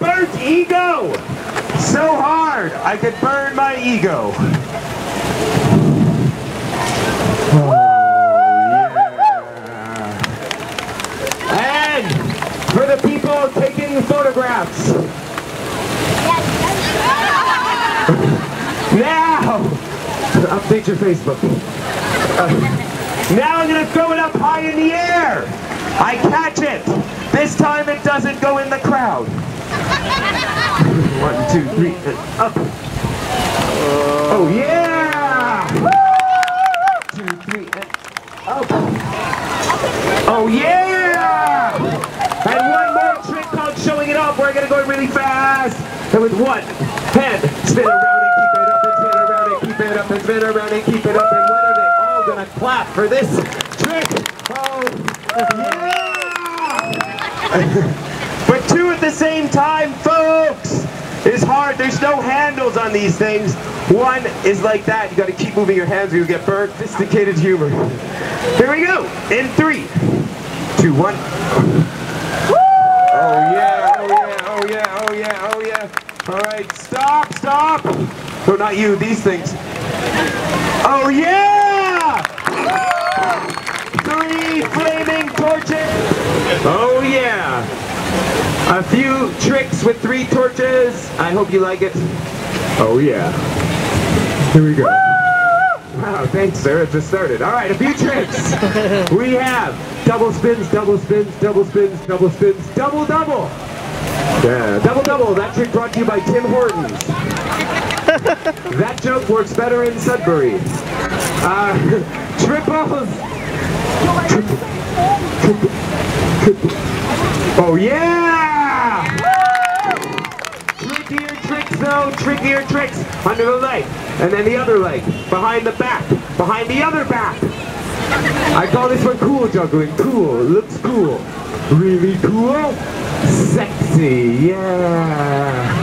Burnt ego! So hard, I could burn my ego. Oh, yeah. And for the people taking photographs. Now, update your Facebook. Uh, now I'm gonna throw it up high in the air. I catch it. This time it doesn't go in the crowd. One, two, three, and up. Oh yeah! Two, three, and up. Oh yeah! And one more trick called showing it off. We're gonna go really fast. And with one hand, spin around and keep it up, and spin around and keep it up, and spin around and keep it up. And when are they all gonna clap for this trick? Oh yeah! but two at the same time. No handles on these things. One is like that. You gotta keep moving your hands or you'll get. Sophisticated humor. Here we go. In three, two, one. Oh yeah, oh yeah, oh yeah, oh yeah, oh yeah. All right, stop, stop. No, not you, these things. Oh yeah! A few tricks with three torches. I hope you like it. Oh yeah. Here we go. Wow, thanks sir, it just started. All right, a few tricks. we have double spins, double spins, double spins, double spins, double double. Yeah, double double. That trick brought to you by Tim Hortons. that joke works better in Sudbury. Uh, triples. Triple, triple, triple. Oh yeah! Though, trickier tricks under the leg, and then the other leg, behind the back, behind the other back. I call this one cool juggling. Cool, looks cool. Really cool? Sexy, yeah.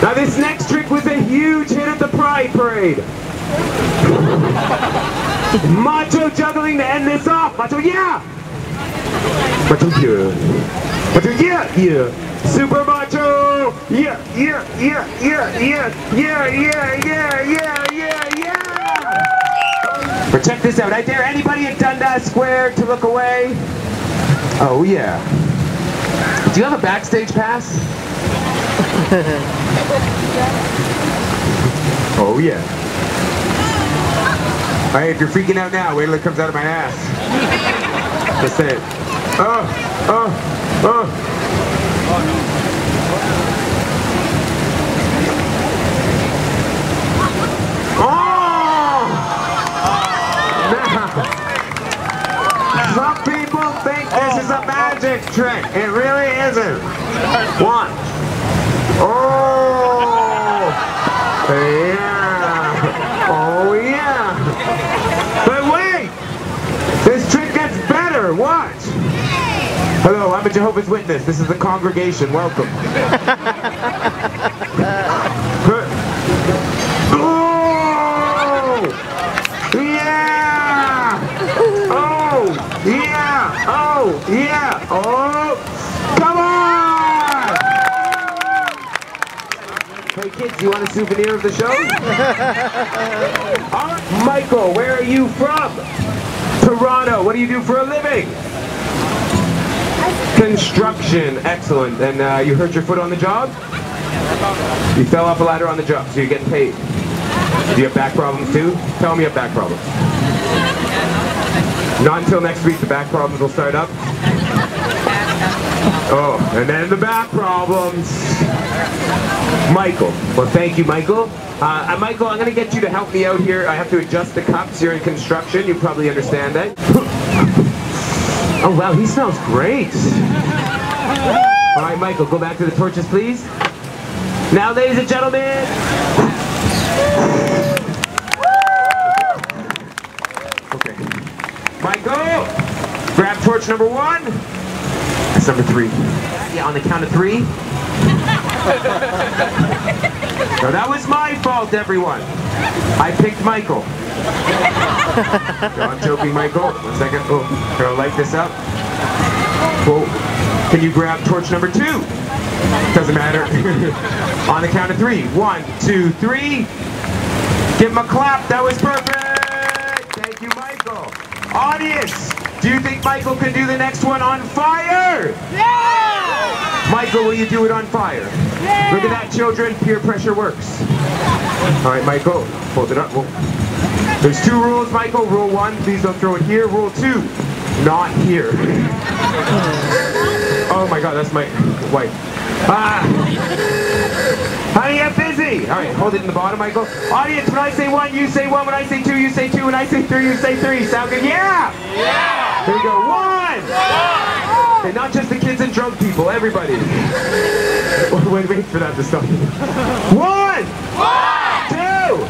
Now this next trick was a huge hit at the Pride Parade. Macho juggling to end this off. Macho, yeah! Macho, yeah. Macho, yeah, yeah. Super Macho! Yeah, yeah, yeah, yeah, yeah, yeah, yeah, yeah, yeah, yeah, yeah! But check this out. I dare anybody at Dundas Square to look away. Oh, yeah. Do you have a backstage pass? oh, yeah. Alright, if you're freaking out now, wait till it comes out of my ass. Just say it. Oh, oh, oh. Oh! Some people think this is a oh. magic trick. It really isn't. One. Oh! Yeah! Oh yeah! But wait! This trick gets better. Watch. Hello, I'm a Jehovah's Witness. This is the congregation. Welcome. Oh! Yeah! Oh! Yeah! Oh! Yeah! Oh! Come on! Hey kids, you want a souvenir of the show? Right. Michael, where are you from? Toronto. What do you do for a living? Construction. Excellent. And uh, you hurt your foot on the job? You fell off a ladder on the job, so you're getting paid. Do you have back problems too? Tell me you have back problems. Not until next week the back problems will start up. Oh, and then the back problems. Michael. Well, thank you, Michael. Uh, uh, Michael, I'm going to get you to help me out here. I have to adjust the cups. You're in construction. You probably understand that. Oh, wow, he smells great. All right, Michael, go back to the torches, please. Now, ladies and gentlemen. Okay. Michael, grab torch number one. Number three. Yeah, on the count of three. No, that was my fault, everyone. I picked Michael. No, I'm joking, Michael. One second. Oh, gonna light this up. Whoa. Can you grab torch number two? Doesn't matter. On the count of three. One, two, three. Give him a clap. That was perfect. Thank you, Michael. Audience, do you think Michael can do the next one on fire? Yeah! Michael, will you do it on fire? Yeah! Look at that, children. Peer pressure works. All right, Michael, hold it up. Whoa. There's two rules, Michael. Rule one, please don't throw it here. Rule two, not here. oh my God, that's my wife. Ah. Honey, get busy. All right, hold it in the bottom, Michael. Audience, when I say one, you say one. When I say two, you say two. When I say three, you say three. Sound good? Yeah. Yeah! Here we go. One. And not just the kids and drunk people, everybody. wait, wait for that to stop. One. One! Two.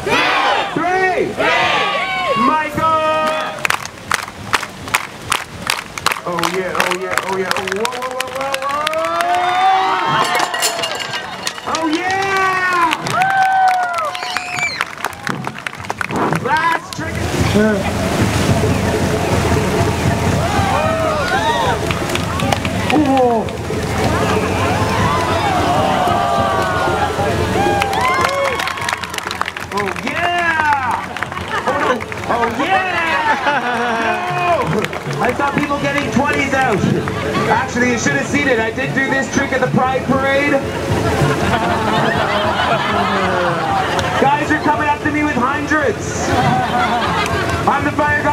Three. Michael. Oh yeah, oh yeah, oh yeah. Oh, whoa, whoa, whoa, whoa, whoa. Oh yeah. Last trick. Oh yeah! Oh! Oh yeah! No! I saw people getting 20s out. Actually, you should have seen it. I did do this trick at the Pride Parade. Guys are coming up to me with hundreds. I'm the fire guy